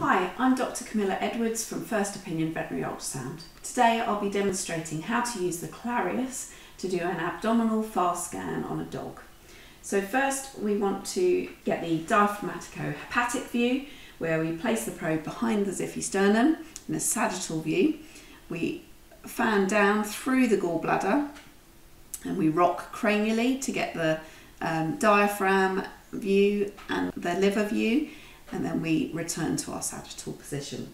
Hi, I'm Dr Camilla Edwards from First Opinion Veterinary Ultrasound. Today I'll be demonstrating how to use the Clarius to do an abdominal fast scan on a dog. So first we want to get the diaphragmatico-hepatic view where we place the probe behind the xiphisternum in a sagittal view. We fan down through the gallbladder and we rock cranially to get the um, diaphragm view and the liver view and then we return to our sagittal position.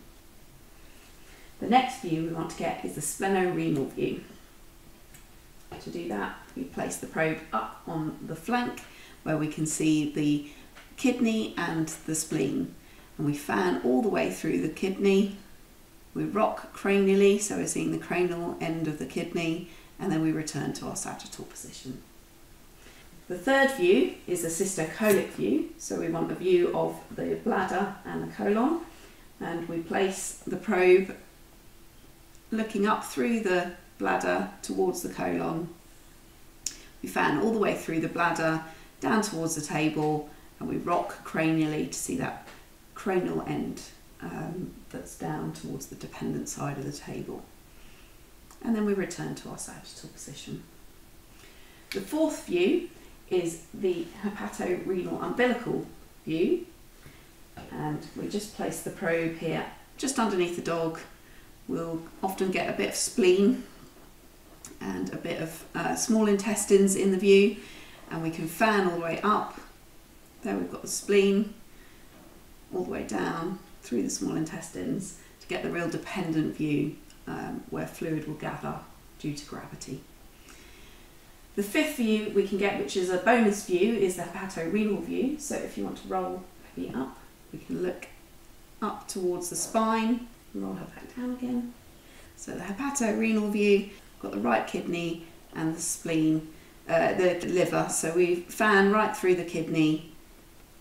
The next view we want to get is the splenorenal view. To do that, we place the probe up on the flank where we can see the kidney and the spleen. And we fan all the way through the kidney. We rock cranially, so we're seeing the cranial end of the kidney, and then we return to our sagittal position. The third view is a cystocolic view, so we want a view of the bladder and the colon, and we place the probe looking up through the bladder towards the colon. We fan all the way through the bladder down towards the table, and we rock cranially to see that cranial end um, that's down towards the dependent side of the table. And then we return to our sagittal position. The fourth view is the hepatorenal umbilical view. And we just place the probe here, just underneath the dog. We'll often get a bit of spleen and a bit of uh, small intestines in the view. And we can fan all the way up. There we've got the spleen, all the way down through the small intestines to get the real dependent view um, where fluid will gather due to gravity. The fifth view we can get, which is a bonus view, is the hepatorenal view. So if you want to roll Peggy up, we can look up towards the spine, roll her back down again. So the hepatorenal view, got the right kidney and the spleen, uh, the liver. So we fan right through the kidney,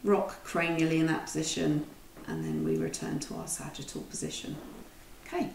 rock cranially in that position, and then we return to our sagittal position. Okay.